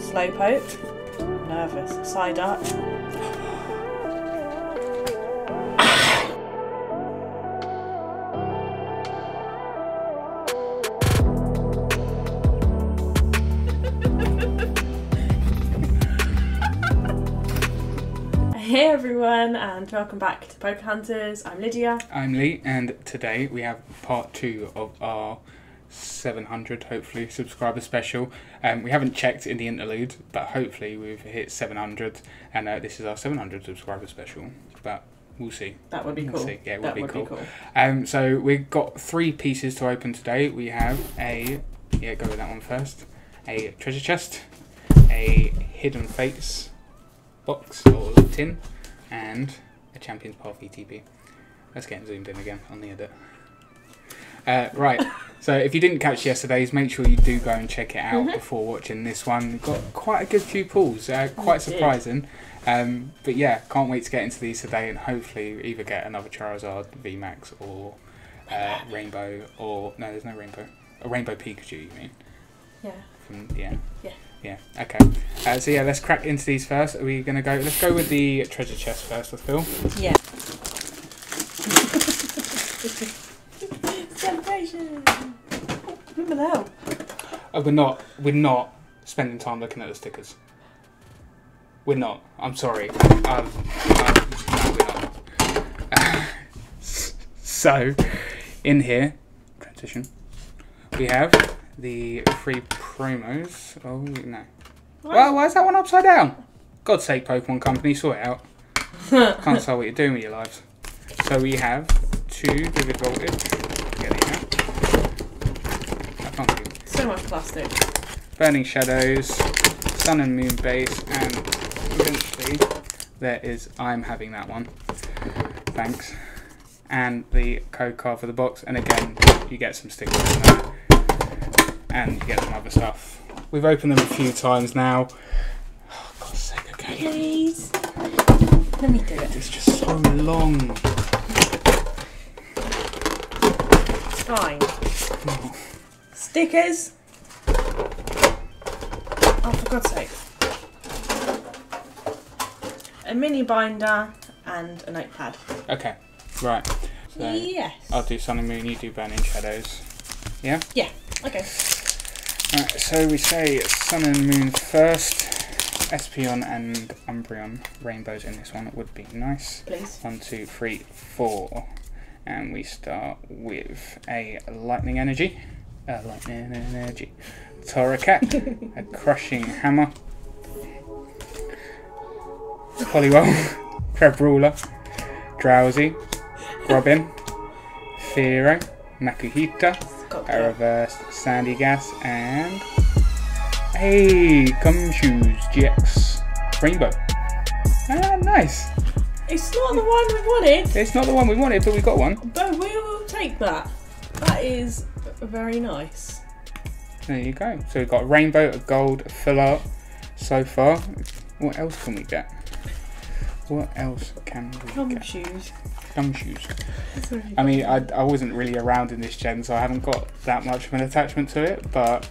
Slowpoke. Nervous. Psyduck. Hey everyone, and welcome back to Poke Hunters. I'm Lydia. I'm Lee, and today we have part two of our 700, hopefully, subscriber special. Um, we haven't checked in the interlude, but hopefully we've hit 700, and uh, this is our 700 subscriber special. But we'll see. That would be We'll cool. see. Yeah, it would that be would cool. be cool. Um, so we've got three pieces to open today. We have a yeah, go with that one first. A treasure chest, a hidden fates box or tin, and a Champions Path ETB. Let's get zoomed in again on the edit. Uh, right. So if you didn't catch yesterday's, make sure you do go and check it out Mhm. before watching this one. We've got quite a good few pulls, uh, quite We surprising. Um, but yeah, can't wait to get into these today and hopefully either get another Charizard VMAX or uh, Rainbow or no, there's no Rainbow. A Rainbow Pikachu, you mean? Yeah. From yeah. Yeah. Yeah. Okay. Uh, so yeah, let's crack into these first. Are we gonna go? Let's go with the treasure chest first. I feel. Yeah. Celebration! Remember now? Oh, we're not. We're not spending time looking at the stickers. We're not. I'm sorry. Um, um, no, we're not. so, in here, transition. We have the free promos. Oh no. Well, why is that one upside down? God's sake, Pokemon Company, sort it out. Can't tell what you're doing with your lives. So we have two Vivid Voltage. Get it out. I can't read. So much plastic. Burning Shadows, Sun and Moon Base, and eventually there is I'm having that one. Thanks. And the code card for the box, and again you get some stickers in there. And you get some other stuff. We've opened them a few times now. Oh God's sake, okay. Please. Let me do it. It's just so long. It's fine. Stickers. Oh, for God's sake. A mini binder and a notepad. Okay, right. So yes. I'll do Sun and Moon, you do Burning Shadows. Yeah. Yeah, okay. Right, so we say Sun and Moon first. Espeon and Umbreon rainbows in this one would be nice. Please. One, two, three, four. And we start with a Lightning Energy. Uh, lightning Energy. Torracat. a Crushing Hammer. Poliwell. Crabrawler. Drowzee. Robin. Fearow. Makuhita a reversed Sandygast, and hey, Gumshoos GX Rainbow. Ah, nice. It's not the one we wanted, It's not the one we wanted, but we got one. but we will take that. That is very nice. There you go. So we've got Rainbow, a Gold, a Full Art so far. What else can we get? What else can we Come get? shoes. Gumshoos. Really I mean, I, I wasn't really around in this gen, so I haven't got that much of an attachment to it, but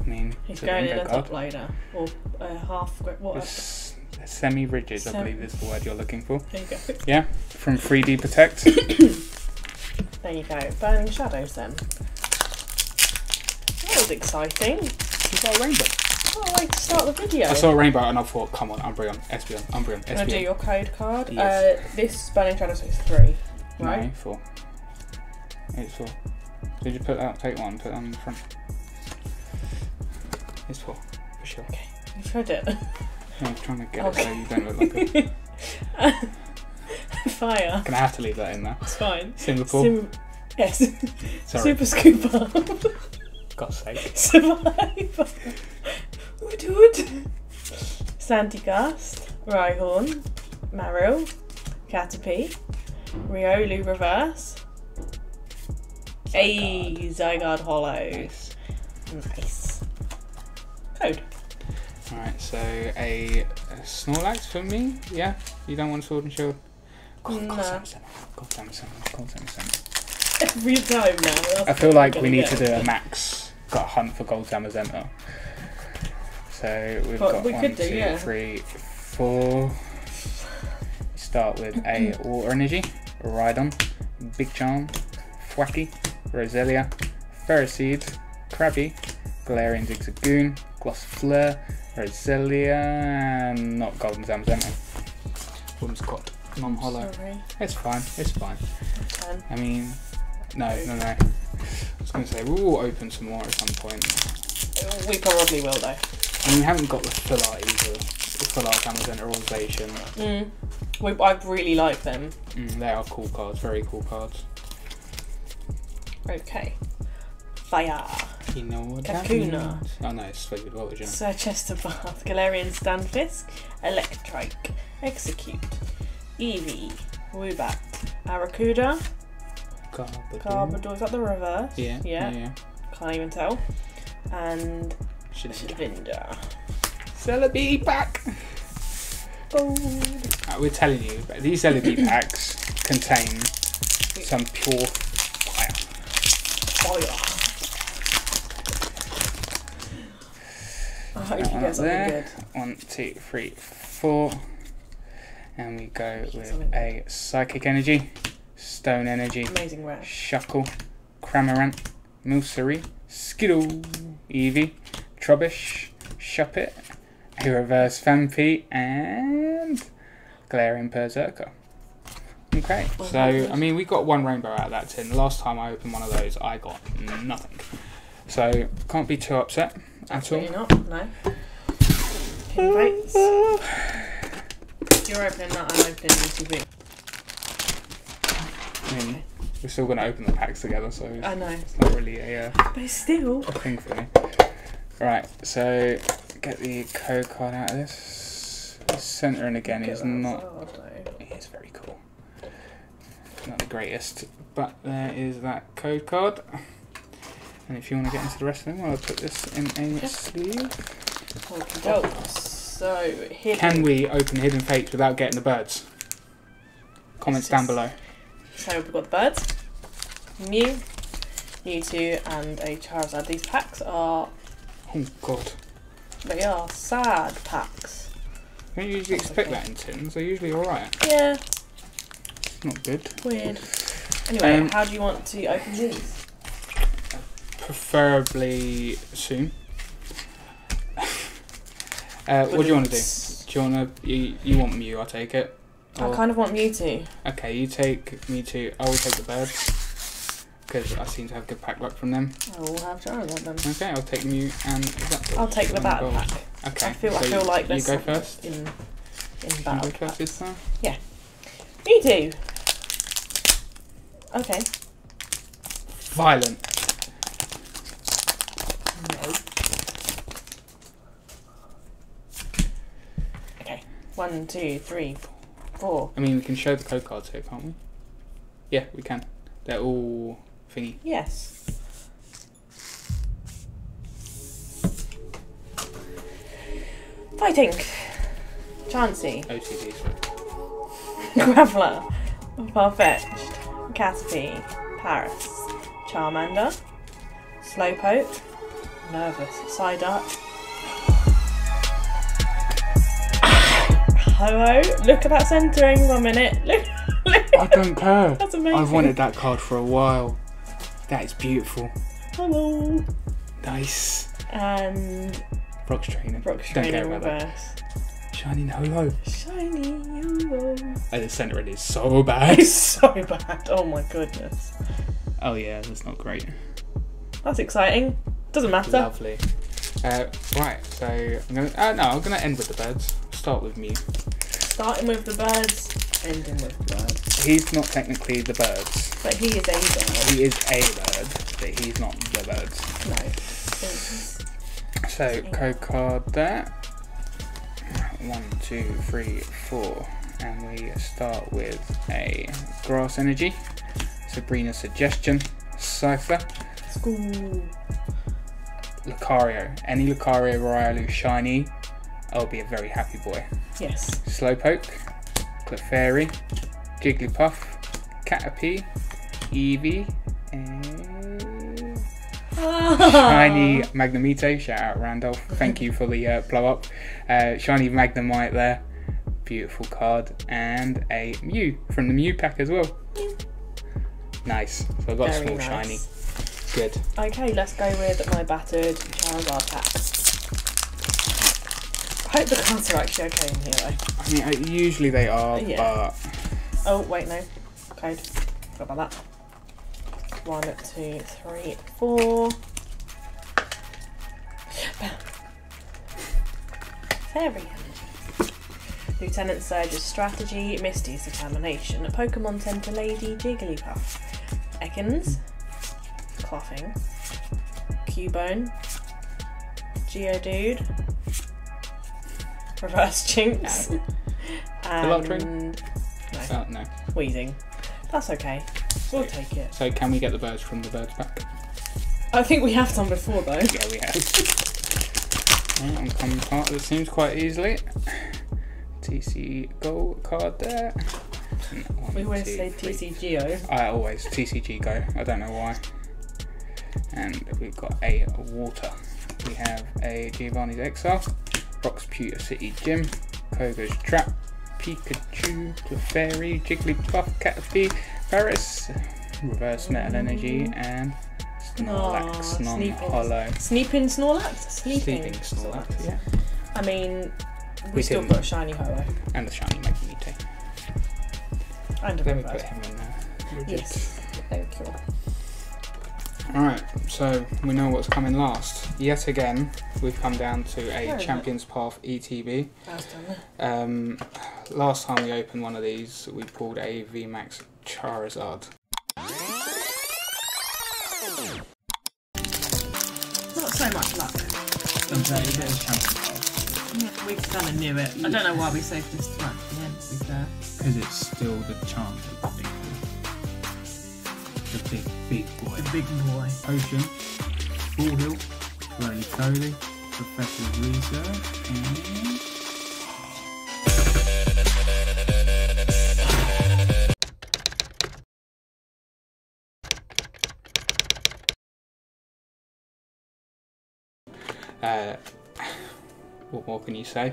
I mean, He's going in a top loader or a half grip. What? Uh, it's semi-rigid, I believe is the word you're looking for. There you go. Yeah, from 3D Protect. There you go. Burning shadows then. Was exciting. you got a rainbow. Can't wait to start the video. I saw a rainbow and I thought, come on, Umbreon, Espeon, Umbreon, Can I do your code card? Yes. Uh, this burning shadows is three, No, right? four. It's four. Did you put that? Take one. Put that on the front. It's four for sure. Okay, You've heard it. I'm trying to get Okay. it so you don't look like a. Fire. Can I have to leave that in there? It's fine. Singapore. Sim- yes. Sorry. Super scooper. God's sake. Survivor. Wood Wood. Sandygast. Rhyhorn. Marill. Caterpie. Riolu Reverse. A Zygarde Hollow. Nice. Nice. Code. Alright, so a, a Snorlax for me? Yeah? You don't want Sword and Shield? God, No. God, damn it, God damn it, God. Every time now. I feel like we need to do a max got a hunt for Gold Zamazenta. So So we've But got we one, could do, two, yeah. three, four. Start with a water energy, Rhydon, Big Charm, Thwackey, Roselia, Ferroseed, Krabby, Galarian Zigzagoon, Gossifleur, Roselia, and not Golden Zamazenta. Whimsicott, non-hollow. Sorry. It's fine, it's fine. I mean, no, no, no. I was going to say, we will open some more at some point. We probably will though. I mean, we haven't got the full art either. The full art Amazon Organization. Mm. We, I really like them. Mm, they are cool cards, very cool cards. Okay. Fire. You know what Kakuna. Oh no, it's Flavoured Voltage, Sir Chester Bath, Galarian Stunfisk, Electrike, Exeggcute, Eevee, Woobat, Arrokuda, it? Garbodor. Garbodor, is that the reverse? Yeah, Yeah. yeah. Can't even tell. And. Shedinja. Celebi pack! Uh, we're telling you, but these Celebi packs contain some pure fire. Fire. I hope you That get one something good. One, two, three, four. And we go with a Psychic Energy, Stone Energy, Amazing rare. Shuckle, Cramorant, Milcery, Skittle, Eevee, Trubbish, Shuppet, a Reverse Phanpy, and Galarian Perrserker. Okay, so I mean, we got one rainbow out of that tin. The last time I opened one of those, I got nothing. So can't be too upset at all. Absolutely not. No. You're opening that, I'm opening UTV. I mean, we're still going to open the packs together, so it's I know. it's not really a, uh, But it's still. a thing for me. Right, so get the code card out of this. Centering again is not. though. It is very cool. Not the greatest, but there is that code card. And if you want to get into the rest of them, I'll put this in a sleeve. Dokes. So, hidden. Can we open Hidden Fates without getting the birds? Comments down below. So we've got the birds, Mew, Mewtwo, and a Charizard. These packs are Oh god. they are sad packs. I don't usually expect that in tins. They're usually alright. Yeah, Not good. weird. Anyway, Um, how do you want to open these? Preferably soon. uh, what do you want to do? Do you want to? You, you want Mew? I take it. I kind of want Mewtwo. Okay, you take me to. I will take the birds because I seem to have good pack luck from them. I will have Charizard then. Okay, I'll take Mew and. That I'll take the oh one battle gold? pack. Okay, I feel I so feel like you go first. in in You go battle first this time. Mewtwo. Okay. Violent. No. Okay. One, two, three, four. Oh. I mean, we can show the code cards here, can't we? Yeah, we can. They're all thingy. Yes. Fighting. Chansey. OCDs. Graveler. Farfetch'd. Caterpie. Paras. Charmander. Slowpoke. Nervous. Psyduck. Ho-ho. Look at that centering one minute. Look. look. I don't care. That's amazing. I've wanted that card for a while. That is beautiful. Hello. Nice. And Brock's training. Brock's Don't care about that. reverse. Shining Holo. Shiny yellow. Oh, the center it is so bad. It's so bad. Oh my goodness. Oh yeah, that's not great. That's exciting. Doesn't matter. Lovely. Uh, right, so I'm gonna. Uh, no, I'm gonna end with the birds. Start with Mew. Starting with the birds, ending with the birds. He's not technically the birds. But he is a bird. He is a bird, but he's not the birds. No. So code card there. One, two, three, four, and we start with a grass energy. Sabrina suggestion. Cipher. School. Lucario. Any Lucario Riolu shiny, I'll be a very happy boy. Yes. Slowpoke, Clefairy, Jigglypuff, Caterpie, Eevee, and shiny Magnemite. Shout out Randolph. Thank you for the uh, blow up. Uh, shiny Magnemite there. Beautiful card. And a Mew from the Mew pack as well. Nice. So I've got a small nice. shiny. Good. Okay, let's go with my battered Charizard pack. I hope the cards are actually okay in here though. I mean, uh, usually they are, Yeah. but Oh, wait, no. Code. Forgot about that. One, two, three, four. Bam. Fairy. Lieutenant Surge's strategy, Misty's determination, Pokemon Center Lady, Jigglypuff, Ekans, Clothing, Cubone, Geodude, Reverse Jynx, Electric? and no, uh, no. Wheezing. That's okay. We'll take it. So can we get the birds from the birds pack? I think we have done before though. Yeah, we have. Right, I'm coming part. It seems quite easily. TC gold card there. One, We always two, say three. TCGO. I always TCG go. I don't know why. And we've got a water. We have a Giovanni's Exile, Brock's Pewter City Gym, Koga's Trap, Pikachu, Clefairy, Jigglypuff, Caterpie, Paras, Reverse Metal mm. Energy, and Snorlax, Aw, non-hollow. Sneeping Snorlax? Sleeping, Sleeping Snorlax, yeah. I mean, we, We still got a shiny Ho-Oh. And the shiny Magneto. And a Let me put him in there. Yes. Thank you. Alright, so we know what's coming last. Yet again, we've come down to a is it? Champions Path ETB. Um, last time we opened one of these, we pulled a VMAX Charizard. Not so much luck. We kind of knew it. I don't know why we saved this to at the end, to be fair. Because it's still the chance of the big big, boy. The big boy. Ocean, Ball Hill, Roly Poly, Professor Research, and. Uh, what more can you say?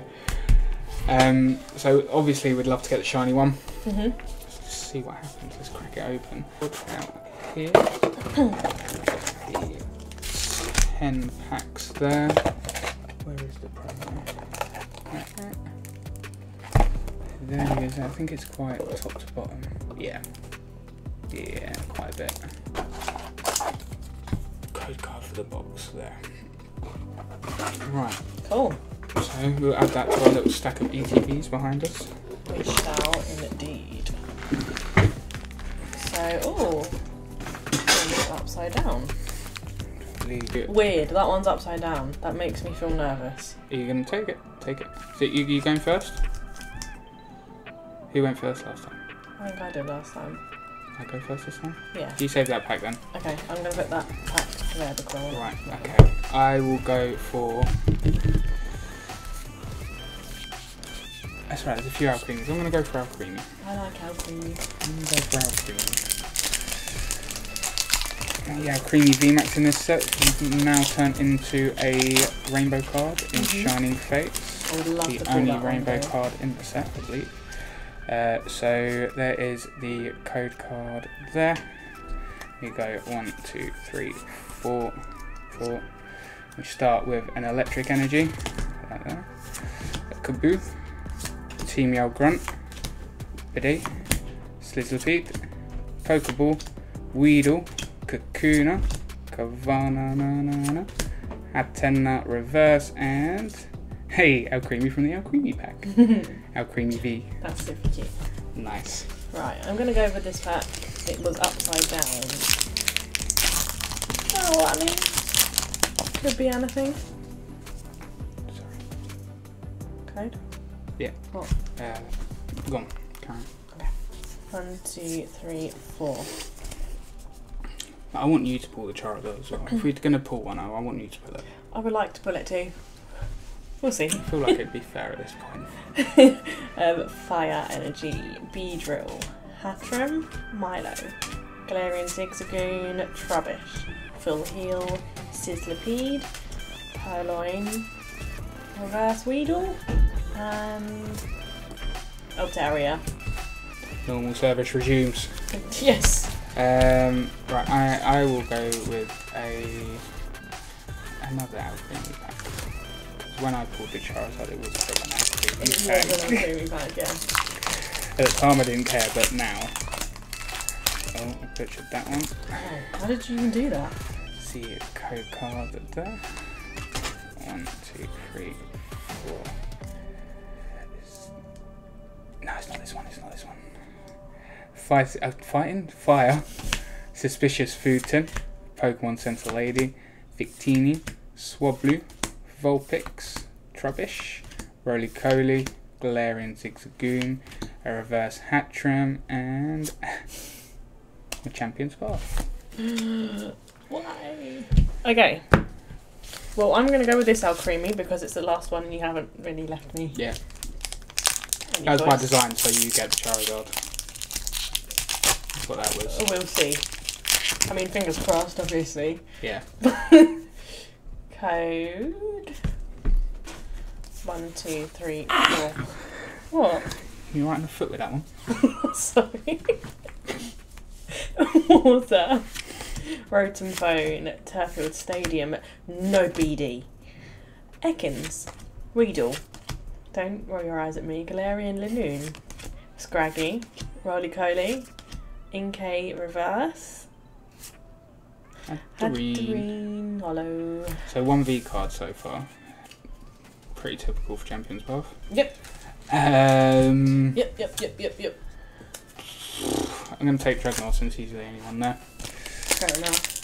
Um, so obviously we'd love to get the shiny one. Mm-hmm. Let's see what happens. Let's crack it open. Out here. the ten packs there. Where is the promo? There he is. I think it's quite top to bottom. Yeah. Yeah, quite a bit. Code card for the box there. Right. Cool. So we'll add that to our little stack of ETBs behind us. We shall indeed. So, oh, upside down. Weird. That one's upside down. That makes me feel nervous. Are you gonna take it? Take it. So you, you going first? Who went first last time? I think I did last time. I go first this time. Yeah. You save that pack then. Okay, I'm gonna put that pack there because I Right. Okay. I will go for. That's right. There's a few Alcremies. I'm gonna go for one. I like Alcremie. I'm gonna go for Alcremie. Yeah, creamy VMAX in this set. You now turn into a rainbow card in Mhm. Shining Fates. I would love the only one, rainbow though. card in the set, I believe. Uh, so there is the code card there. You go one, two, three, four, four. We start with an electric energy, like that. A Kaboo, Team Yell Grunt, Biddy, Sizzlipede, Pokeball, Weedle, Kakuna, Kavanana, Hatenna Reverse, and hey, Alcremie from the Alcremie pack. Alcremie V. That's super cute. Nice. Right, I'm gonna go with this pack. It was upside down. Oh, what I mean, could be anything. Sorry. Code. Uh, go on. Carry on. One, two, three, four. I want you to pull the Charizard as well. if we're going to pull one, I I want you to pull it. I would like to pull it too. We'll see. I feel like it'd be fair at this point. um, Fire Energy, Beedrill, Hattrem, Milo, Galarian Zigzagoon, Trubbish, Full Heal, Sizzlipede, Purrloin, Reverse Weedle, and Altaria. Normal service resumes. yes. Um, right, I, I will go with a another Alcremie pack. When I pulled the Charizard, it was from an It was Alcremie an pack. Yeah. At the time, I didn't care, but now. Oh, I butchered that one. Oh, how did you even do that? See a code card there. One, two, three, four. Fight, uh, fighting fire. Suspicious food tin. Pokemon Center Lady. Victini. Swablu. Vulpix. Trubbish. Rolycoly. Galarian Zigzagoon. A reverse Hattrem. And. a Champion's Path. Why? Okay. Well, I'm going to go with this Alcremie because it's the last one and you haven't really left me Yeah. That was by choice. design, so you get the Charizard. That's what that was. Oh, We'll see. I mean, fingers crossed, obviously. Yeah. Code. One, two, three, four. What? You right in the foot with that one. Sorry. Water. Rotom Phone. Turfield Stadium. No BD. Ekans. Weedle. Don't roll your eyes at me. Galarian Linoone. Scraggy. Rolycoly. Inkay Reverse. Hatterene Hollow. So one V card so far. Pretty typical for Champions Path. Yep. Um, Yep, yep, yep, yep, yep. I'm going to take Drednaw since he's the only one there. Fair enough.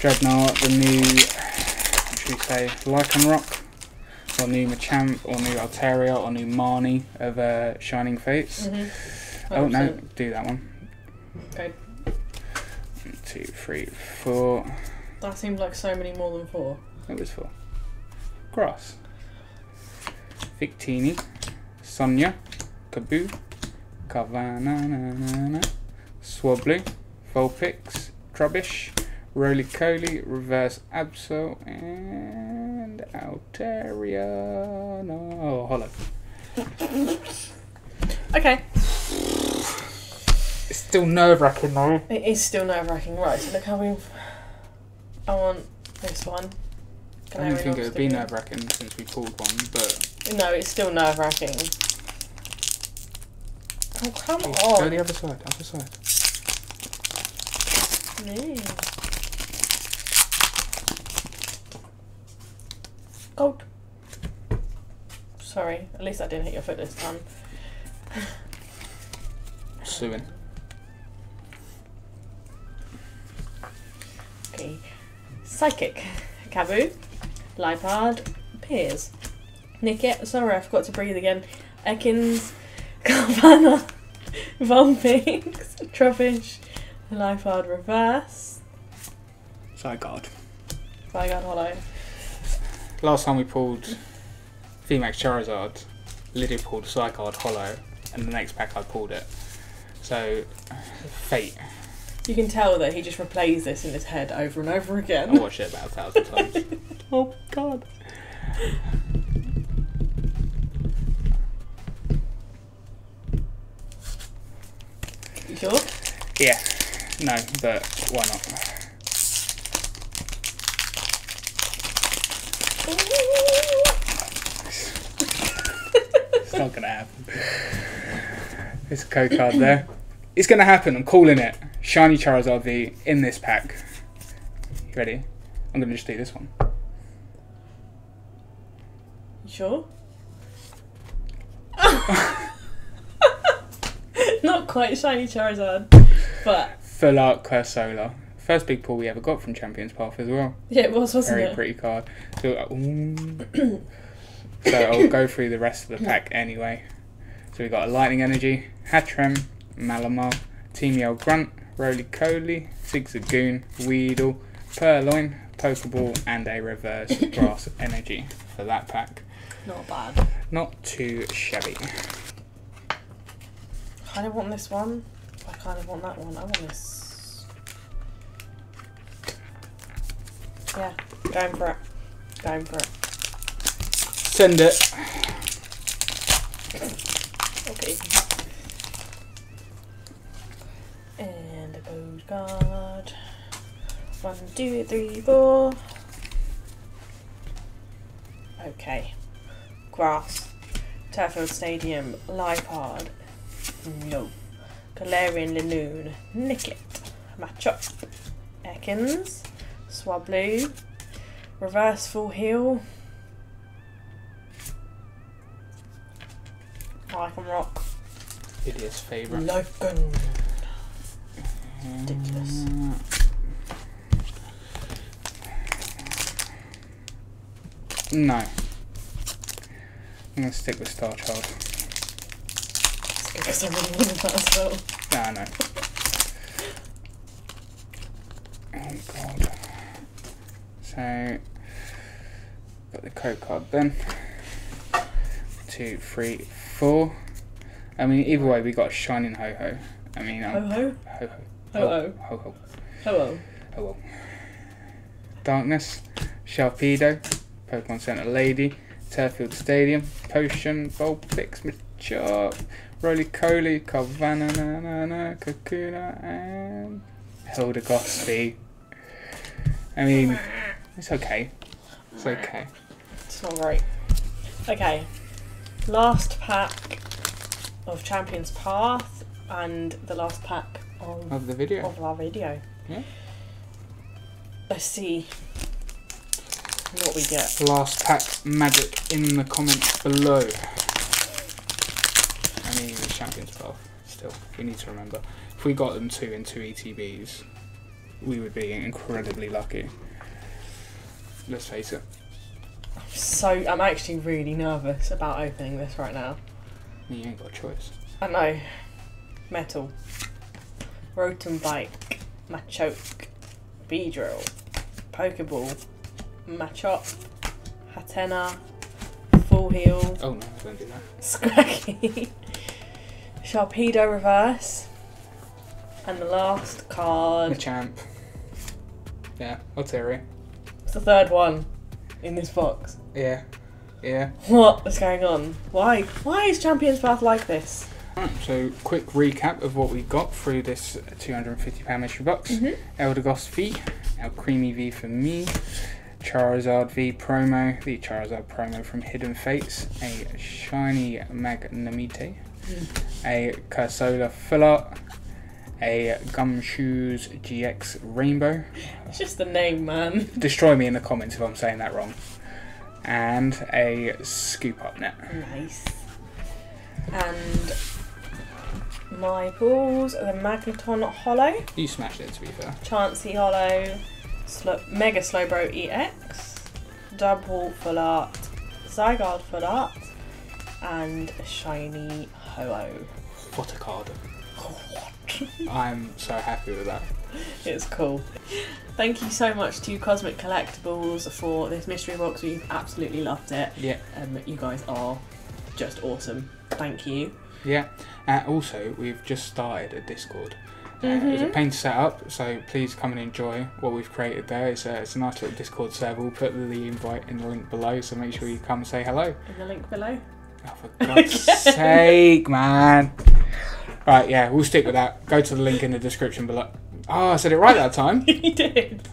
Drednaw, the new, what should we say, Lycanroc, or new Machamp, or new Altaria, or new Marnie of uh, Shining Fates. Mm-hmm. Oh no, do that one. Okay. One, two, three, four. That seemed like so many more than four. It was four. Grass. Victini. Sonia. Kaboo. Carvanana. Swablu. Vulpix. Trubbish. Rolycoly. Reverse Absol. And No. Oh, Hollow. Okay. It's still nerve wracking though. It is still nerve wracking. Right, so look how we've. I want this one. I don't think it would be nerve wracking since we pulled one, but No, it's still nerve wracking. Oh, come oh, go on. the other side, other side. Me. Gold. Sorry, at least I didn't hit your foot this time. Suing. Okay. Psychic. Kaboo. Liepard. Piers. Nickit. Sorry, I forgot to breathe again. Ekans. Carvana. Vulpix. Trubbish. Liepard Reverse. Zygarde. Zygarde Hollow. Last time we pulled VMAX Charizard, Lydia pulled Zygarde Hollow, and the next pack I pulled it. So, fate. You can tell that he just replays this in his head over and over again. I watched it about a thousand times. oh god. You sure? Yeah. No, but why not? It's not gonna happen. There's a code card there. It's gonna happen, I'm calling it. Shiny Charizard V in this pack. You ready? I'm gonna just do this one. You sure? Not quite shiny Charizard, but Full Art Cursola. First big pull we ever got from Champions Path as well. yeah, it was, wasn't Very it? pretty card. So, uh, so I'll go through the rest of the pack anyway. So we got a Lightning Energy, Hattrem, Malamar, Team Yell Grunt, Rolycoly, Zigzagoon, Weedle, Purrloin, Pokeball, and a Reverse Grass Energy for that pack. Not bad. Not too shabby. I kind of want this one. I kind of want that one. I want this. Yeah, going for it. Going for it. Send it. Okay. And a code card. One, two, three, four. Okay. Grass. Turfield Stadium. Liepard. No. Galarian Linoone. Nickit. Matchup. Swablu. Reverse Full Heal. Lycanroc. Idiot's favourite. Logan. Ridiculous. No. I'm gonna stick with Star Child. Because I really wanted that as well. No, no. Oh god. So got the code card then. Two, three, four. I mean, either way, we got a Shining Ho Ho. I mean, Ho um, ho. Ho Ho. Ho ho. Ho Ho. Ho ho. Well. Darkness, Sharpedo, Pokemon Center Lady, Turfield Stadium, Potion, Vulpix, Machop, Rolycoly, Carvanana, Kakuna, and Hilda I mean, it's okay. It's okay. It's not great. Okay. Last pack of Champions Path and the last pack of, Of the video. of our video. Yeah. Let's see what we get. Last pack magic in the comments below. I mean, the Champions Path, still, we need to remember. If we got them two in two ETBs, we would be incredibly lucky. Let's face it. So I'm actually really nervous about opening this right now. You ain't got a choice. I know. Metal. Rotom Bike. Machoke. Beedrill. Pokeball. Machop. Hatenna. Full Heal. Oh no, don't do that. Scraggy. Sharpedo Reverse. And the last The card. champ. Yeah, Oteri. It's the third one in this box. Yeah. Yeah. What is going on? Why? Why is Champions Path like this? Right, so quick recap of what we got through this £250 mystery box. Mhm. Eldegoss V, Alcremie V for me, Charizard V promo, the Charizard promo from Hidden Fates, a Shiny Magnemite, a Cursola Full Art, a Gumshoos GX Rainbow. It's just the name, man. Destroy me in the comments if I'm saying that wrong. And a Scoop Up Net. Nice. And my balls are the Magneton Hollow, You smashed it to be fair. Chansey Hollow, Slo- Mega Slowbro EX, Double Full Art, Zygarde Full Art, and a Shiny Ho-Oh. What a card. I'm so happy with that. It's cool. Thank you so much to Cosmic Collectables for this mystery box. We've absolutely loved it. Yeah. Um, you guys are just awesome. Thank you. Yeah, uh, also we've just started a Discord. Uh, It's a pain to set up, so please come and enjoy what we've created there. It's a, it's a nice little Discord server. We'll put the invite in the link below, so make sure you come and say hello. In the link below. Oh, for God's sake, man! Right, yeah, we'll stick with that. Go to the link in the description below. Oh, I said it right that time. you did.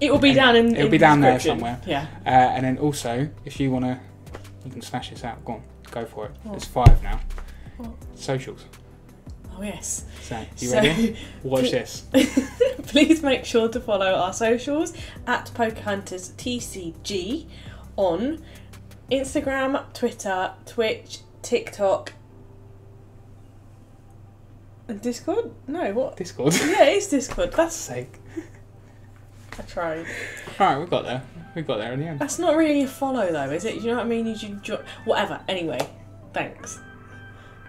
It will be down in. It'll in be down there somewhere. Yeah. Uh, and then also, if you want to, you can smash this out. Go on, go for it. What? It's five now. What? Socials. Oh yes. So, you So- ready? Watch this. Please make sure to follow our socials at Pokehunters TCG on Instagram, Twitter, Twitch, TikTok, and Discord. No, what? Discord. Yeah, it's Discord. That's sake. I tried. Alright, we got there. We got there in the end. That's not really a follow though, is it? You know what I mean? You should jo- whatever. Anyway, thanks.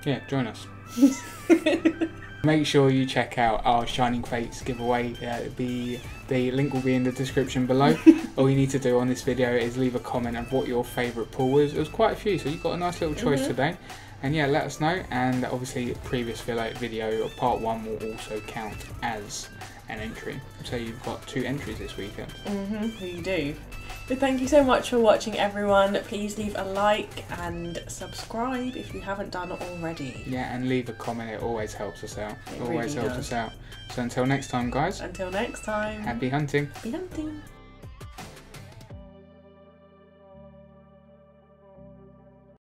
Yeah, join us. Make sure you check out our Shining Fates giveaway. Uh, the the link will be in the description below. All you need to do on this video is leave a comment of what your favourite pool was. There was quite a few, so you've got a nice little choice Mhm. today. And yeah, let us know. And obviously, previous video, video of part one will also count as an entry. So you've got two entries this weekend. Mm-hmm, we do. But thank you so much for watching, everyone. Please leave a like and subscribe if you haven't done already. Yeah, and leave a comment. It always helps us out. It always really helps does. us out. So until next time, guys. Until next time, Happy hunting. happy hunting.